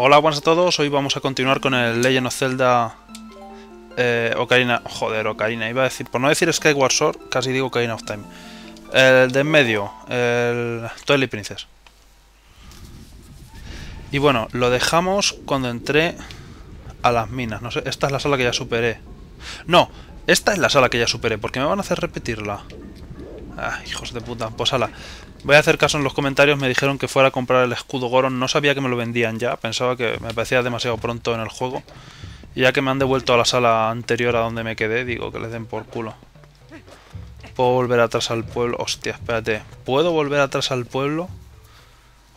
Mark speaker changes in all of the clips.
Speaker 1: Hola, buenas a todos. Hoy vamos a continuar con el Legend of Zelda eh, Ocarina... Joder, Ocarina. Iba a decir... Por no decir Skyward Sword, casi digo Ocarina of Time. El de en medio, el Twilight Princess. Y bueno, lo dejamos cuando entré a las minas. No sé, esta es la sala que ya superé. No, esta es la sala que ya superé. porque me van a hacer repetirla? Ah, hijos de puta. Pues ala. Voy a hacer caso en los comentarios. Me dijeron que fuera a comprar el escudo Goron. No sabía que me lo vendían ya. Pensaba que me parecía demasiado pronto en el juego. Y ya que me han devuelto a la sala anterior a donde me quedé, digo que les den por culo. ¿Puedo volver atrás al pueblo? Hostia, espérate. ¿Puedo volver atrás al pueblo?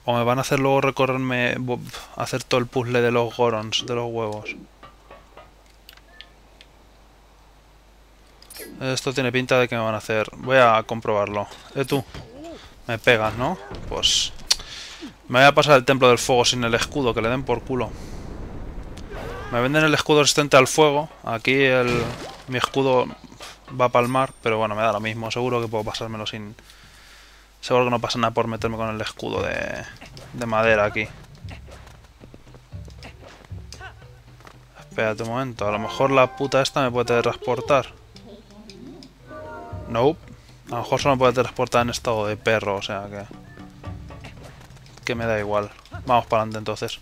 Speaker 1: ¿O me van a hacer luego recorrerme... Hacer todo el puzzle de los Gorons, de los huevos? Esto tiene pinta de que me van a hacer. Voy a comprobarlo. Eh, tú. Me pegas, ¿no? Pues... Me voy a pasar el templo del fuego sin el escudo, que le den por culo. Me venden el escudo resistente al fuego. Aquí el... Mi escudo va a palmar, pero bueno, me da lo mismo. Seguro que puedo pasármelo sin... Seguro que no pasa nada por meterme con el escudo de, de madera aquí. Espérate un momento, a lo mejor la puta esta me puede transportar. Nope. A lo mejor solo me puede transportar en estado de perro, o sea que... Que me da igual. Vamos para adelante entonces.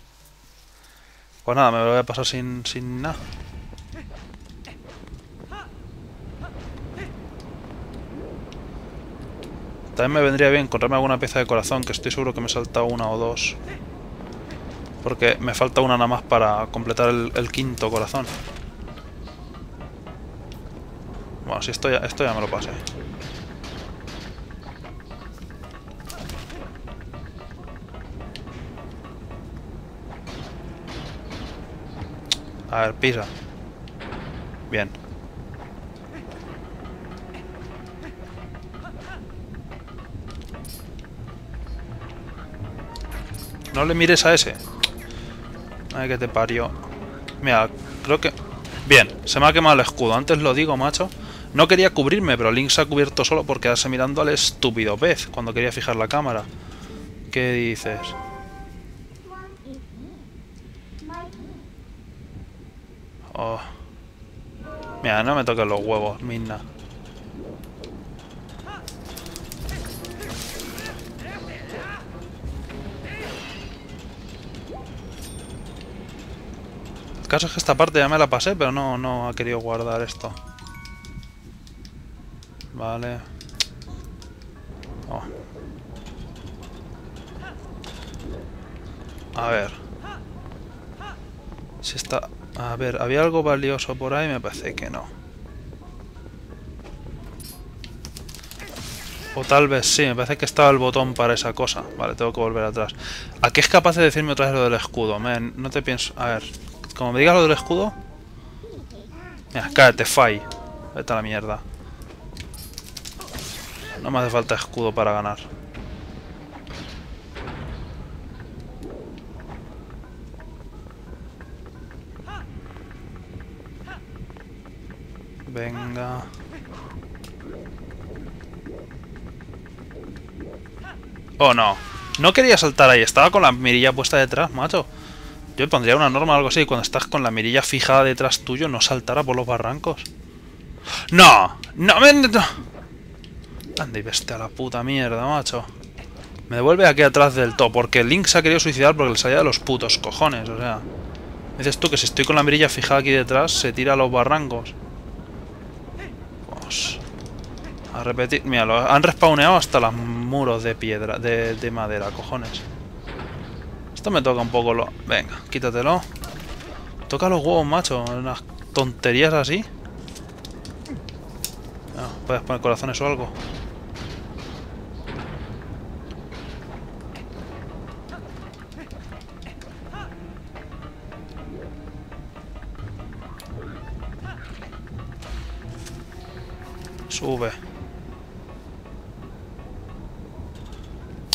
Speaker 1: Pues nada, me lo voy a pasar sin, sin nada. También me vendría bien encontrarme alguna pieza de corazón, que estoy seguro que me salta una o dos. Porque me falta una nada más para completar el quinto corazón. Bueno, si esto ya, esto ya me lo pasé. A ver, pisa. Bien. No le mires a ese. Ay, que te parió. Mira, creo que... Bien, se me ha quemado el escudo. Antes lo digo, macho. No quería cubrirme, pero Link se ha cubierto solo por quedarse mirando al estúpido pez cuando quería fijar la cámara. ¿Qué dices? Oh. Mira, no me toques los huevos, Minna. El caso es que esta parte ya me la pasé, pero no, no ha querido guardar esto. Vale. Oh. A ver. Si está... A ver, ¿había algo valioso por ahí? Me parece que no. O tal vez sí, me parece que estaba el botón para esa cosa. Vale, tengo que volver atrás. ¿A qué es capaz de decirme otra vez lo del escudo? No te pienso... A ver, como me digas lo del escudo... Mira, cállate, Fai. Vete a la mierda. No me hace falta escudo para ganar. Venga. Oh, no. No quería saltar ahí. Estaba con la mirilla puesta detrás, macho. Yo pondría una norma o algo así. Cuando estás con la mirilla fijada detrás tuyo, no saltara por los barrancos. ¡No! ¡No! No. Anda y veste la puta mierda, macho. Me devuelve aquí atrás del todo. Porque Link se ha querido suicidar porque le salía de los putos cojones, o sea. dices tú que si estoy con la mirilla fijada aquí detrás, se tira a los barrancos. Pues... A repetir... Mira, lo han respawneado hasta los muros de piedra, de, de madera, cojones. Esto me toca un poco lo... Venga, quítatelo. Toca los huevos, macho. Unas tonterías así. No, puedes poner corazones o algo. Sube.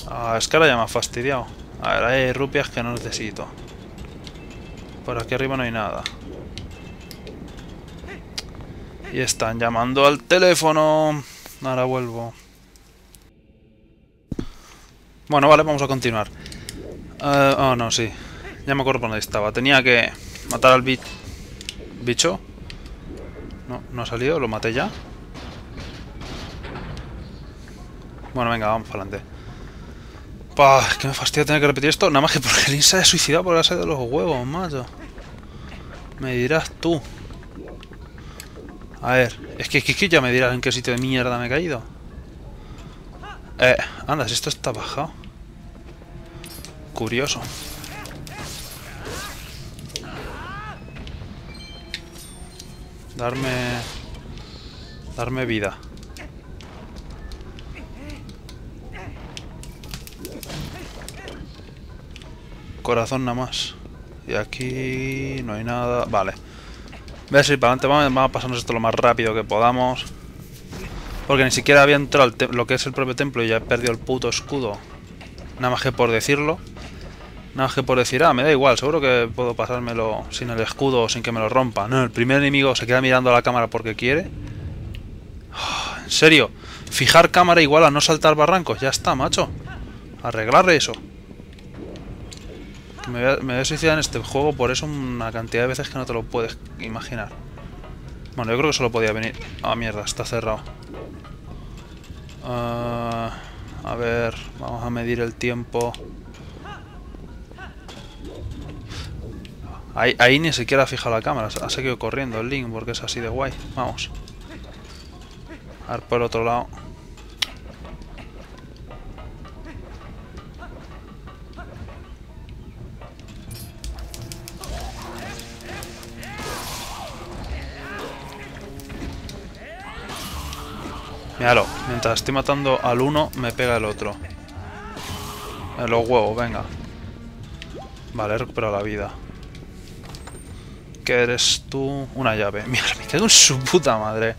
Speaker 1: Ah, es que ahora ya me ha fastidiado. A ver, hay rupias que no necesito. Por aquí arriba no hay nada. Y están llamando al teléfono. Ahora vuelvo. Bueno, vale, vamos a continuar. Uh, oh, no, sí. Ya me acuerdo por dónde estaba. Tenía que matar al bi bicho. No, no ha salido, lo maté ya. Bueno, venga, vamos para adelante. Pah, que me fastidia tener que repetir esto. Nada más que porque el se ha suicidado por sede de los huevos, macho. Me dirás tú. A ver, es que, es que ya me dirás en qué sitio de mierda me he caído. Eh, anda, si esto está bajado. Curioso. Darme... Darme vida. Corazón nada más. Y aquí no hay nada. Vale. Voy a seguir para adelante. Vamos, a pasarnos esto lo más rápido que podamos. Porque ni siquiera había entrado lo que es el propio templo y ya he perdido el puto escudo. Nada más que por decirlo. Nada más que por decir, ah, me da igual, seguro que puedo pasármelo sin el escudo o sin que me lo rompa. No, el primer enemigo se queda mirando a la cámara porque quiere. Ah, en serio, fijar cámara igual a no saltar barrancos. Ya está, macho. Arreglarle eso. Me voy, a, suicidar en este juego por eso una cantidad de veces que no te lo puedes imaginar. Bueno, yo creo que solo podía venir... Ah, mierda, está cerrado. Ah, a ver, vamos a medir el tiempo. Ahí, ni siquiera ha fijado la cámara, ha seguido corriendo el Link porque es así de guay. Vamos. A ver por otro lado. Míralo, mientras estoy matando al uno, me pega el otro. En los huevos, venga. Vale, he recuperado la vida. ¿Qué eres tú? Una llave. Mira, me quedo en su puta madre.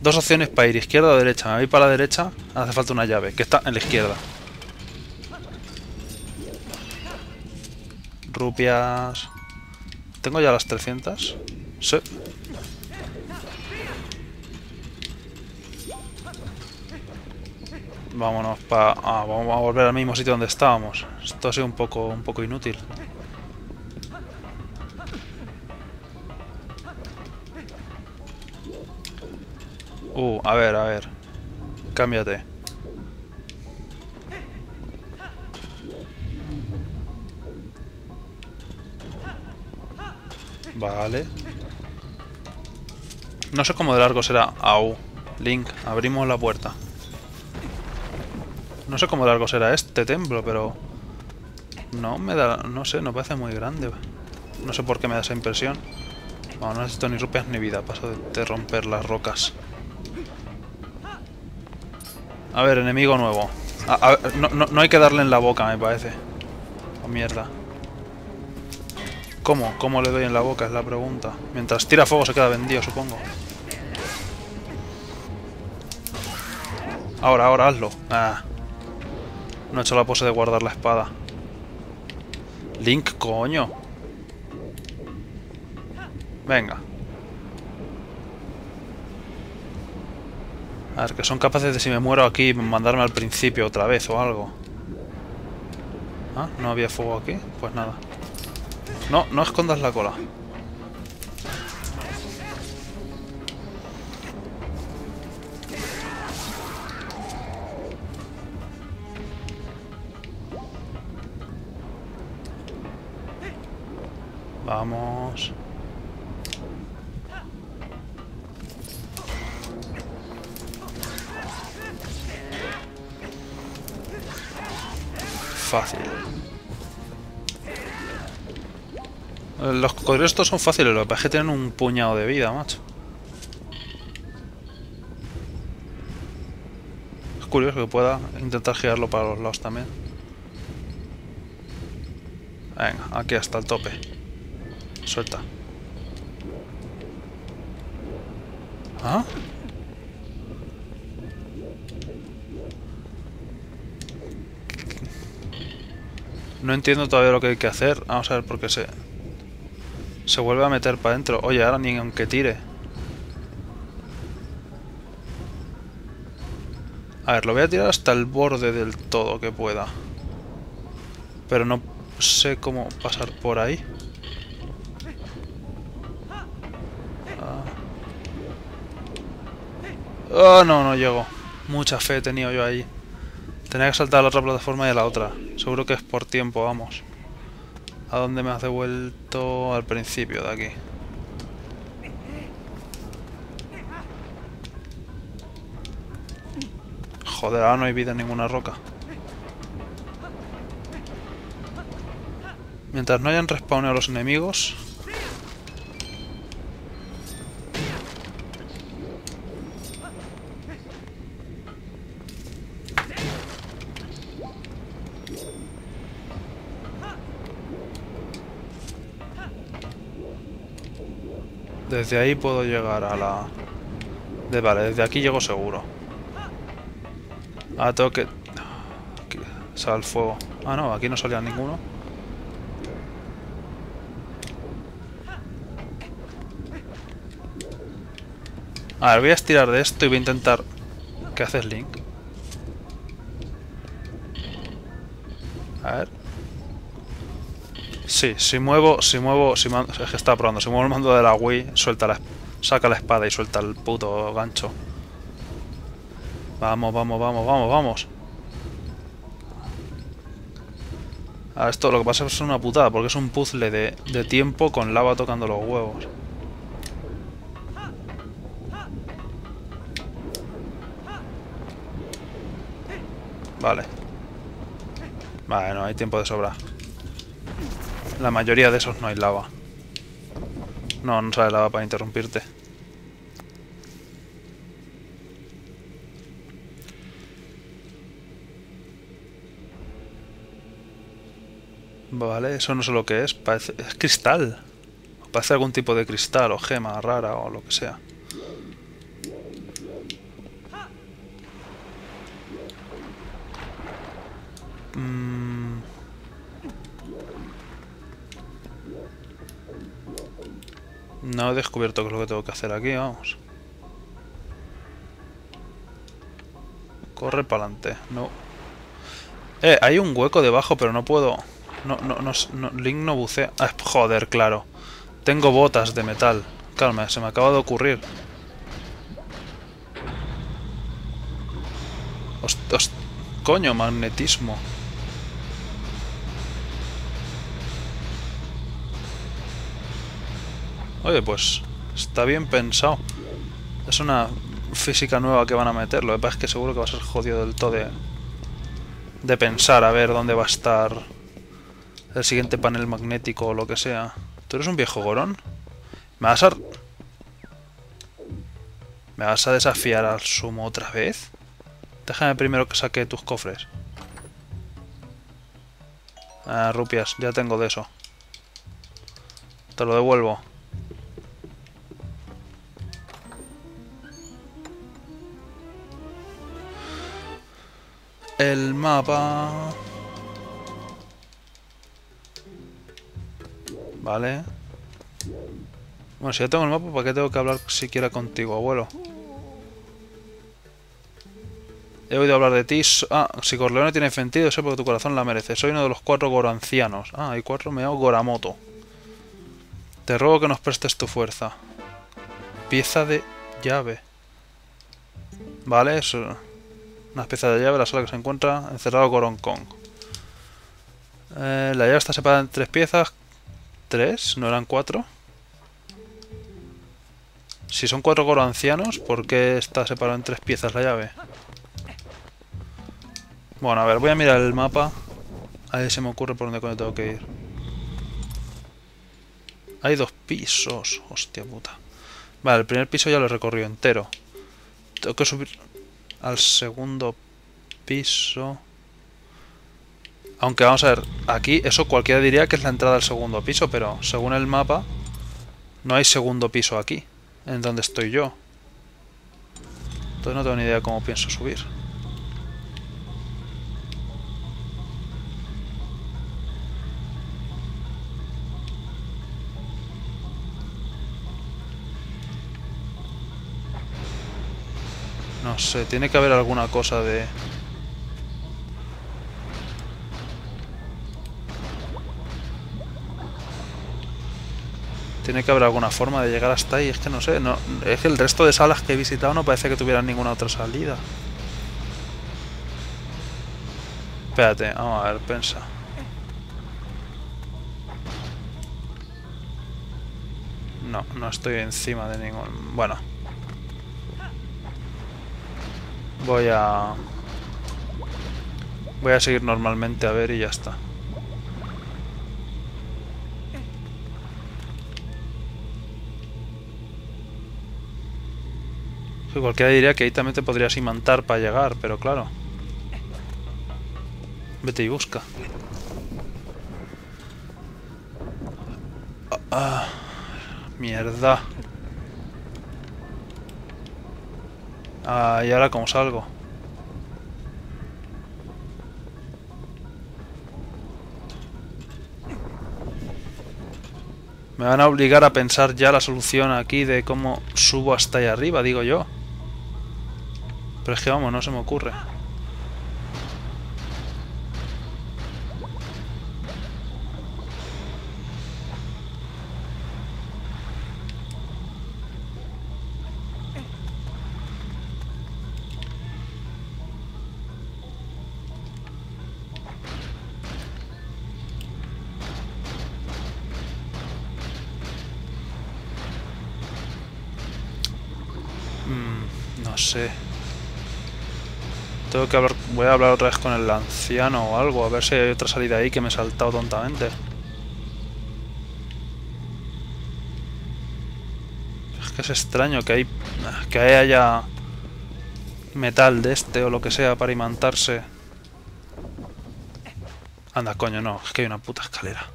Speaker 1: Dos opciones para ir, izquierda o derecha. Me voy para la derecha, hace falta una llave, que está en la izquierda. Rupias... ¿Tengo ya las 300? Sí. Vámonos para... Ah, vamos a volver al mismo sitio donde estábamos. Esto ha sido un poco, un poco inútil. Uh, a ver, a ver. Cámbiate. Vale. No sé cómo de largo será. Au. Link, abrimos la puerta. No sé cómo largo será este templo, pero... No me da... No sé, no parece muy grande. No sé por qué me da esa impresión. no necesito ni rupias ni vida. Paso de, romper las rocas. A ver, enemigo nuevo. no, hay que darle en la boca, me parece. Oh, mierda. ¿Cómo? ¿Cómo le doy en la boca? Es la pregunta. Mientras tira fuego se queda vendido, supongo. Ahora, ahora, hazlo. Ah. No he hecho la pose de guardar la espada. Link, coño. Venga. A ver, que son capaces de si me muero aquí mandarme al principio otra vez o algo. Ah, ¿no había fuego aquí? Pues nada. No, no escondas la cola. Vamos. Fácil. Los cocodrilos estos son fáciles, lo que que tienen un puñado de vida, macho. Es curioso que pueda intentar girarlo para los lados también. Venga, aquí hasta el tope. Suelta. ¿Ah? No entiendo todavía lo que hay que hacer. Vamos a ver por qué se... Se vuelve a meter para adentro. Oye, ahora ni aunque tire. A ver, lo voy a tirar hasta el borde del todo que pueda. Pero no sé cómo pasar por ahí. Ah. Oh, no, no llego. Mucha fe he tenido yo ahí. Tenía que saltar a la otra plataforma y a la otra. Seguro que es por tiempo, vamos. ¿A dónde me has devuelto? Al principio de aquí. Joder, ahora no hay vida en ninguna roca. Mientras no hayan respawnado los enemigos... Desde ahí puedo llegar a la... De, vale, desde aquí llego seguro. Ah, tengo que... Sale el fuego. Ah, no, aquí no salía ninguno. A ver, voy a estirar de esto y voy a intentar... ¿Qué haces, Link? Sí, si muevo, si muevo, si es que está probando, si muevo el mando de la Wii, suelta la, saca la espada y suelta el puto gancho. Vamos, vamos, vamos, vamos, vamos. A esto lo que pasa es una putada, porque es un puzzle de, de tiempo con lava tocando los huevos. Vale. Vale, no hay tiempo de sobra. La mayoría de esos no hay lava. No, no sale lava para interrumpirte. Vale, eso no sé lo que es. Parece, es cristal. Parece algún tipo de cristal o gema rara o lo que sea. Mm. No he descubierto qué es lo que tengo que hacer aquí, vamos. Corre para adelante. No. Eh, hay un hueco debajo, pero no puedo... No, no, no, Link no bucea. Ah, joder, claro. Tengo botas de metal. Calma, se me acaba de ocurrir. coño, magnetismo. Oye, pues está bien pensado. Es una física nueva que van a meter. Lo que pasa es que seguro que va a ser jodido del todo de, de pensar a ver dónde va a estar el siguiente panel magnético o lo que sea. ¿Tú eres un viejo gorón? ¿Me vas a... ¿Me vas a desafiar al sumo otra vez? Déjame primero que saque tus cofres. Ah, rupias, ya tengo de eso. Te lo devuelvo. El mapa... Vale. Bueno, si ya tengo el mapa, ¿para qué tengo que hablar siquiera contigo, abuelo? He oído hablar de ti. Ah, si Corleone tiene sentido, sé porque tu corazón la merece. Soy uno de los cuatro Gorancianos. Ah, hay cuatro, me llamo Goramoto. Te ruego que nos prestes tu fuerza. Pieza de llave. Vale, es una pieza de llave, la sala que se encuentra encerrado Goron Kong. Eh, la llave está separada en tres piezas. ¿Tres? ¿No eran cuatro? Si son cuatro Goro ancianos, ¿por qué está separado en tres piezas la llave? Bueno, a ver, voy a mirar el mapa. A ver si me ocurre por dónde tengo que ir. Hay dos pisos. Hostia puta. Vale, el primer piso ya lo he recorrido entero. Tengo que subir al segundo piso. Aunque vamos a ver, aquí eso cualquiera diría que es la entrada al segundo piso, pero según el mapa no hay segundo piso aquí, en donde estoy yo. Entonces no tengo ni idea de cómo pienso subir. Sé, tiene que haber alguna cosa de... Tiene que haber alguna forma de llegar hasta ahí, es que no sé, no, es que el resto de salas que he visitado no parece que tuvieran ninguna otra salida. Espérate, vamos a ver, pensa. No, no estoy encima de ningún... Bueno. Voy a... Voy a seguir normalmente a ver y ya está. Cualquiera diría que ahí también te podrías imantar para llegar, pero claro. Vete y busca. Ah, mierda. Ah, y ahora cómo salgo. Me van a obligar a pensar ya la solución aquí de cómo subo hasta ahí arriba, digo yo. Pero es que vamos, no se me ocurre. Tengo que hablar... Voy a hablar otra vez con el anciano o algo, a ver si hay otra salida ahí que me he saltado tontamente. Es que es extraño que hay... Que haya metal de este o lo que sea para imantarse. Anda, coño, no. Es que hay una puta escalera.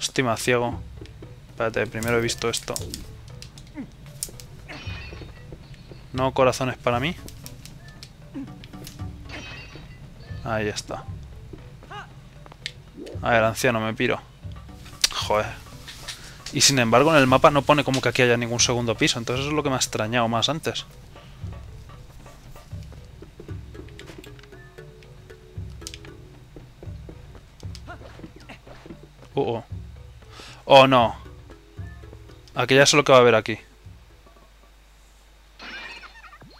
Speaker 1: Estoy más ciego. Espérate, primero he visto esto. No corazones para mí. Ahí está. A ver, anciano, me piro. Joder. Y sin embargo en el mapa no pone como que aquí haya ningún segundo piso. Entonces eso es lo que me ha extrañado más antes. Uh oh. Oh, no. Ya sé lo que va a haber aquí.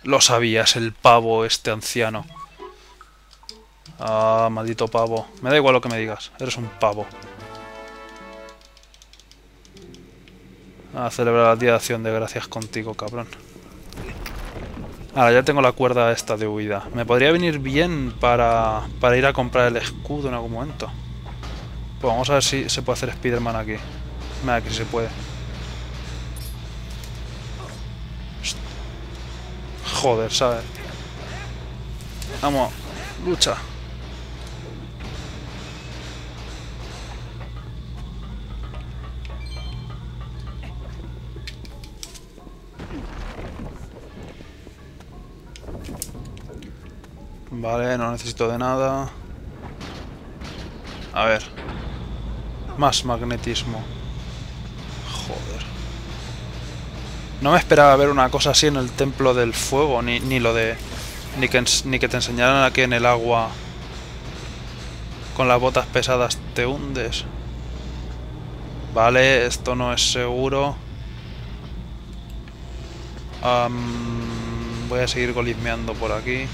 Speaker 1: Lo sabías, el pavo este anciano. Ah, maldito pavo. Me da igual lo que me digas. Eres un pavo. A celebrar el día de acción de gracias contigo, cabrón. Ahora ya tengo la cuerda esta de huida. Me podría venir bien para, para ir a comprar el escudo en algún momento. Pues vamos a ver si se puede hacer Spiderman aquí. Mira que se puede. Joder, ¿sabes? Vamos, lucha. Vale, no necesito de nada. A ver. Más magnetismo. No me esperaba ver una cosa así en el Templo del Fuego, ni, ni lo de... Ni que, ni que te enseñaran a que en el agua con las botas pesadas te hundes. Vale, esto no es seguro. voy a seguir golismeando por aquí.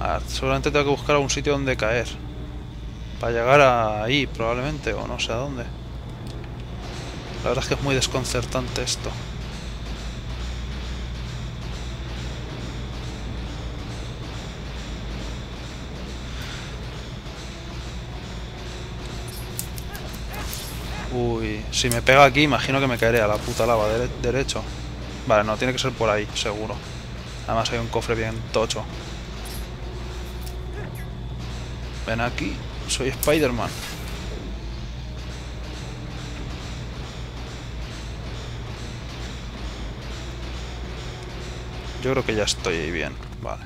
Speaker 1: A seguramente tengo que buscar algún sitio donde caer. Para llegar ahí, probablemente, o no sé a dónde. La verdad es que es muy desconcertante esto. Si me pega aquí, imagino que me caeré a la puta lava derecho. Vale, no, tiene que ser por ahí, seguro. Además hay un cofre bien tocho. Ven aquí, soy Spider-Man. Yo creo que ya estoy ahí bien, vale.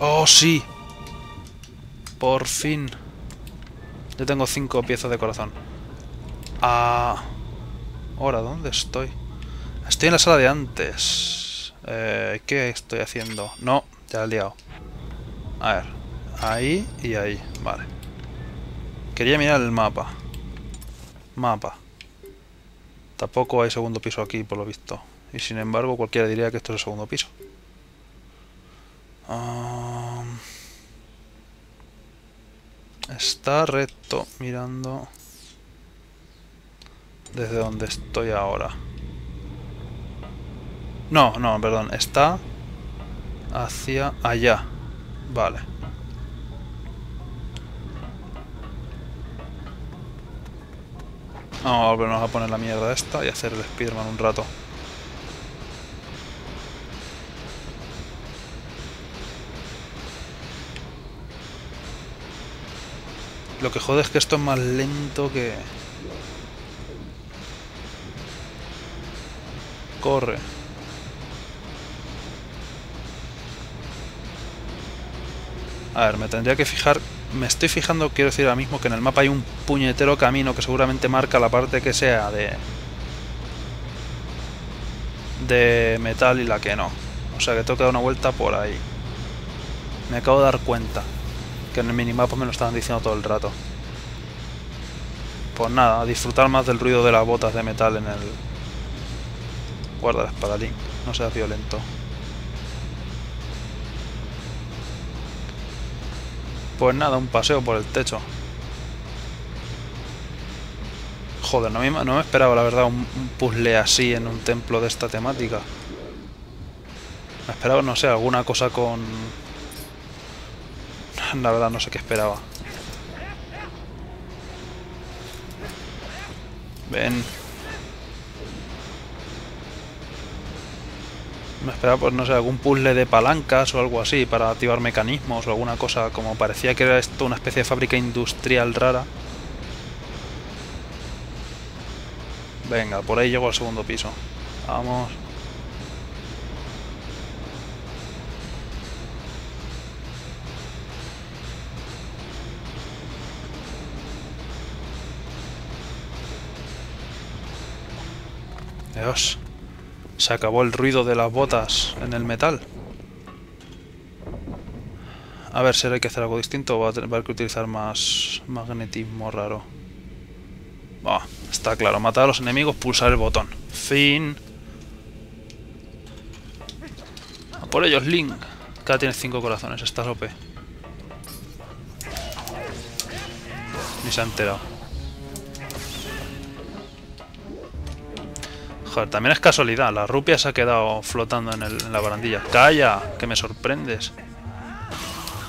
Speaker 1: ¡Oh, sí! Por fin. Yo tengo cinco piezas de corazón. Ah... Ahora, ¿dónde estoy? Estoy en la sala de antes. Eh, ¿Qué estoy haciendo? No, ya he liado. A ver, ahí y ahí, vale. Quería mirar el mapa. Mapa. Tampoco hay segundo piso aquí, por lo visto. Y sin embargo, cualquiera diría que esto es el segundo piso. Ah, está recto mirando desde donde estoy ahora. No, no, perdón. Está hacia allá. Vale. Vamos a volvernos a poner la mierda esta y hacer el Spiderman un rato. Lo que jode es que esto es más lento que... Corre. A ver, me tendría que fijar... Me estoy fijando, quiero decir ahora mismo, que en el mapa hay un puñetero camino que seguramente marca la parte que sea de... De metal y la que no. O sea que tengo que dar una vuelta por ahí. Me acabo de dar cuenta que en el minimapa me lo estaban diciendo todo el rato. Pues nada, disfrutar más del ruido de las botas de metal en el... Guarda el espadalín, no seas violento. Pues nada, un paseo por el techo. Joder, no me, no me esperaba la verdad un, un, puzzle así en un templo de esta temática. Me esperaba, no sé, alguna cosa con... La verdad no sé qué esperaba. Ven. Me esperaba, pues no sé, algún puzzle de palancas o algo así para activar mecanismos o alguna cosa como parecía que era esto una especie de fábrica industrial rara. Venga, por ahí llego al segundo piso. Vamos. Dios. Se acabó el ruido de las botas en el metal. A ver, ¿será que hacer algo distinto o va a tener que utilizar más magnetismo raro? Oh, está claro, matar a los enemigos, pulsar el botón. Fin. A por ellos, Link. Cada tiene 5 corazones, estás OP. Ni se ha enterado. Joder, también es casualidad. La rupia se ha quedado flotando en, la barandilla. ¡Calla! Que me sorprendes.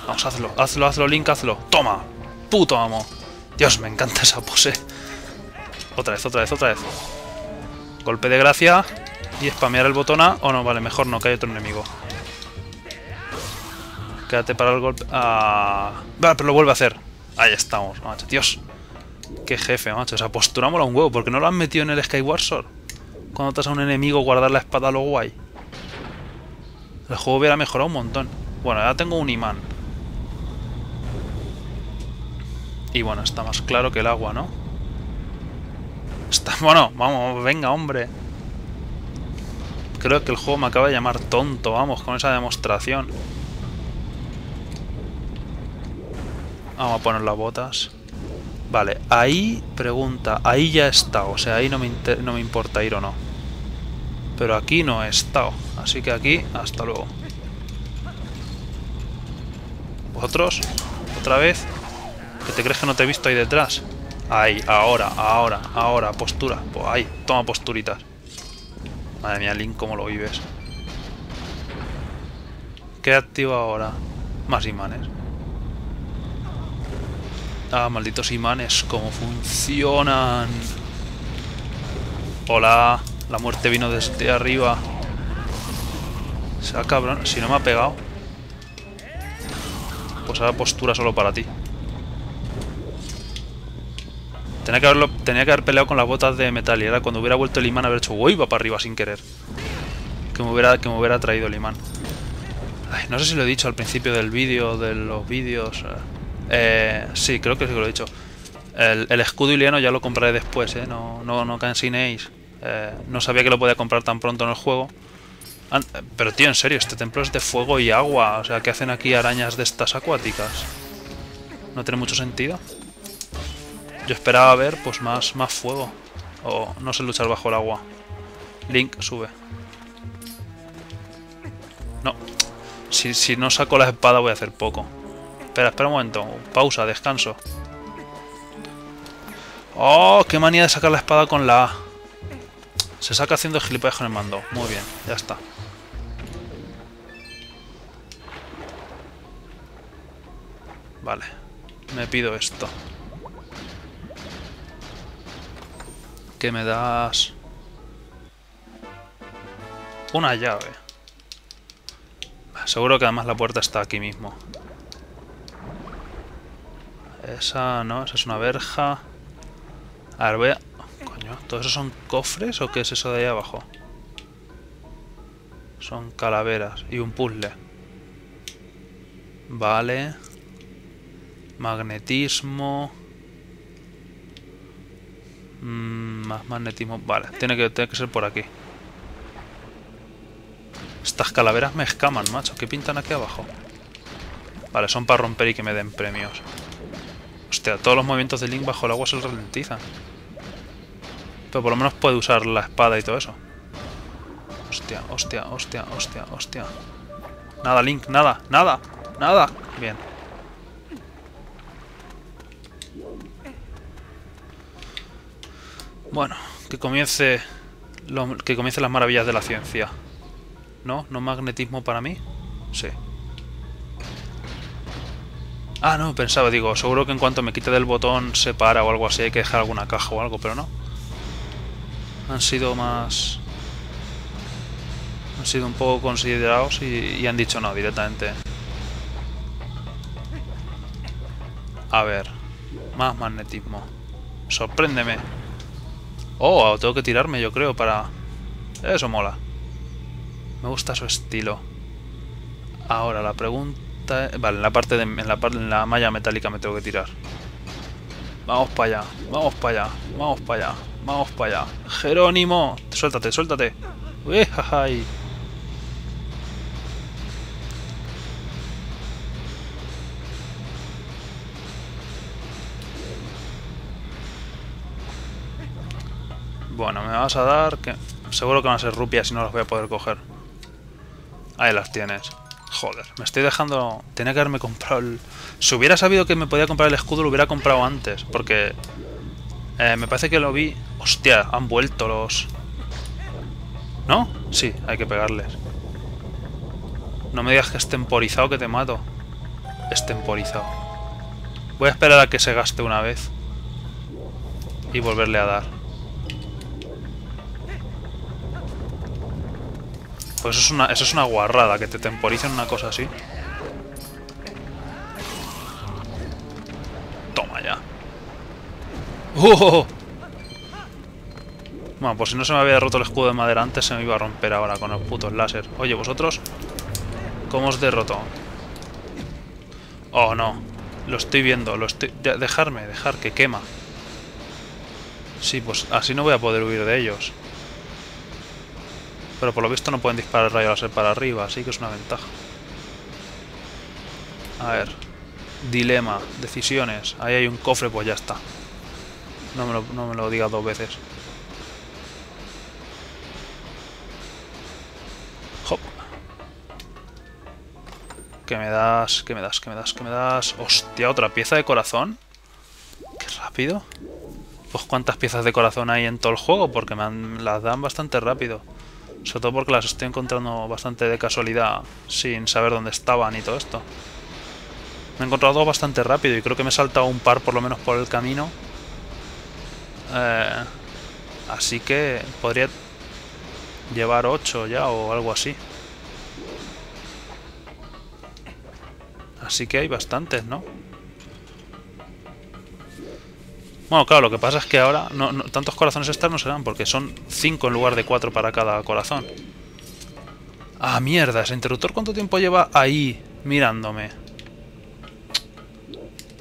Speaker 1: Vamos, hazlo. Hazlo, hazlo, Link, hazlo. ¡Toma! ¡Puto amo! Dios, me encanta esa pose. Otra vez, otra vez, otra vez. Golpe de gracia. Y spamear el botón A. O no, vale, mejor no, que hay otro enemigo. Quédate para el golpe. Ah. Vale, pero lo vuelve a hacer. Ahí estamos, macho. Dios. Qué jefe, macho. O sea, postura mola un huevo. porque no lo han metido en el Skyward Sword? Cuando te a un enemigo guardar la espada lo guay. El juego hubiera mejorado un montón. Bueno, ya tengo un imán. Y bueno, está más claro que el agua, ¿no? Está... Bueno, vamos, venga, hombre. Creo que el juego me acaba de llamar tonto, vamos, con esa demostración. Vamos a poner las botas. Vale, ahí, pregunta, ahí ya he estado, o sea, ahí no me, no me importa ir o no. Pero aquí no he estado, así que aquí, hasta luego. ¿Vosotros? ¿Otra vez? ¿Que te crees que no te he visto ahí detrás? Ahí, ahora, ahora, ahora, postura. Pues ahí, toma posturitas. Madre mía, Link, ¿cómo lo vives? ¿Qué activo ahora? Más imanes. Ah, malditos imanes, cómo funcionan. Hola, la muerte vino desde arriba. Sea cabrón, si no me ha pegado. Pues ahora postura solo para ti. Tenía que, haberlo, tenía que haber peleado con las botas de metal y era cuando hubiera vuelto el imán haber hecho uy, va para arriba sin querer. Que me hubiera, que me hubiera traído el imán. No sé si lo he dicho al principio del vídeo, de los vídeos. Eh, sí, creo que sí que lo he dicho. El, escudo iliano ya lo compraré después, ¿eh? No, cansinéis. Eh, no sabía que lo podía comprar tan pronto en el juego. pero tío, en serio, este templo es de fuego y agua. O sea, ¿qué hacen aquí arañas de estas acuáticas? No tiene mucho sentido. Yo esperaba ver pues más, más fuego. O no sé luchar bajo el agua. Link, sube. No. Si, si no saco la espada voy a hacer poco. Espera, espera un momento. Pausa, descanso. ¡Oh! ¡Qué manía de sacar la espada con la A! Se saca haciendo gilipollas con el mando. Muy bien, ya está. Vale. Me pido esto. ¿Qué me das? Una llave. Seguro que además la puerta está aquí mismo. Esa no, esa es una verja. A ver, voy a... Coño, ¿todos esos son cofres o qué es eso de ahí abajo? Son calaveras y un puzzle. Vale. Magnetismo. Mm, más magnetismo. Vale, tiene que, tiene que ser por aquí. Estas calaveras me escaman, macho. ¿Qué pintan aquí abajo? Vale, son para romper y que me den premios. Hostia, todos los movimientos de Link bajo el agua se ralentizan. Pero por lo menos puede usar la espada y todo eso. Hostia, hostia, hostia, hostia, hostia. Nada, Link, nada, nada, nada. Bien. Bueno, que comience que comience las maravillas de la ciencia. ¿No? ¿No magnetismo para mí? Sí. Ah, no, pensaba, digo, seguro que en cuanto me quite del botón se para o algo así, hay que dejar alguna caja o algo, pero no. Han sido más... Han sido un poco considerados y, y han dicho no directamente. A ver, más magnetismo. Sorpréndeme. Oh, tengo que tirarme yo creo para... Eso mola. Me gusta su estilo. Ahora, la pregunta... Vale, en la parte de... En la, en la malla metálica me tengo que tirar. Vamos para allá, vamos para allá, vamos para allá, vamos para allá. Jerónimo, suéltate, suéltate. Bueno, me vas a dar que... Seguro que van a ser rupias y no las voy a poder coger. Ahí las tienes. Joder, me estoy dejando... Tenía que haberme comprado el... Si hubiera sabido que me podía comprar el escudo, lo hubiera comprado antes. Porque... Eh, me parece que lo vi... Hostia, han vuelto los... ¿No? Sí, hay que pegarles. No me digas que es temporizado que te mato. Es temporizado. Voy a esperar a que se gaste una vez. Y volverle a dar. Pues eso es una, eso es una guarrada, que te temporicen una cosa así. Toma ya. ¡Oh! Bueno, pues si no se me había roto el escudo de madera antes, se me iba a romper ahora con los putos láser. Oye, vosotros, ¿cómo os derroto? Oh, no. Lo estoy viendo, lo estoy... Dejarme, dejar, que quema. Sí, pues así no voy a poder huir de ellos. Pero por lo visto no pueden disparar rayo láser para arriba, así que es una ventaja. A ver. Dilema, decisiones. Ahí hay un cofre, pues ya está. No me lo, no me lo digas dos veces. Hop. ¿Qué me das? ¿Qué me das? ¿Qué me das? ¿Qué me das? Hostia, otra pieza de corazón. Qué rápido. Pues cuántas piezas de corazón hay en todo el juego, porque me las dan bastante rápido. Sobre todo porque las estoy encontrando bastante de casualidad, sin saber dónde estaban y todo esto. Me he encontrado bastante rápido y creo que me he saltado un par por lo menos por el camino. Eh, así que podría llevar 8 ya o algo así. Así que hay bastantes, ¿no? Bueno, claro, lo que pasa es que ahora no, tantos corazones externos serán porque son 5 en lugar de 4 para cada corazón. Ah, mierda, ese interruptor ¿cuánto tiempo lleva ahí mirándome?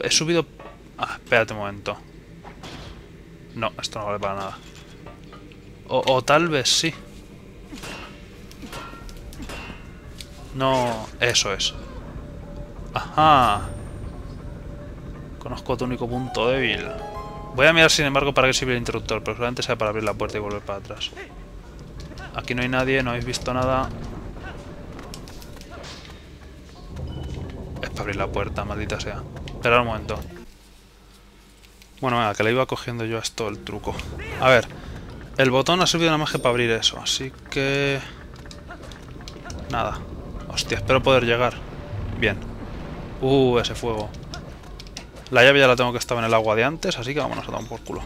Speaker 1: He subido... Ah, espérate un momento. No, esto no vale para nada. O, o tal vez sí. No, eso es. Ajá. Conozco tu único punto débil. Voy a mirar sin embargo para qué sirve el interruptor, pero solamente sea para abrir la puerta y volver para atrás. Aquí no hay nadie, no habéis visto nada. Es para abrir la puerta, maldita sea. Esperad un momento. Bueno, venga, que le iba cogiendo yo a esto el truco. A ver, el botón ha servido nada más que para abrir eso, así que... Nada. Hostia, espero poder llegar. Bien. Uh, ese fuego. La llave ya la tengo que estaba en el agua de antes, así que vámonos a dar por culo.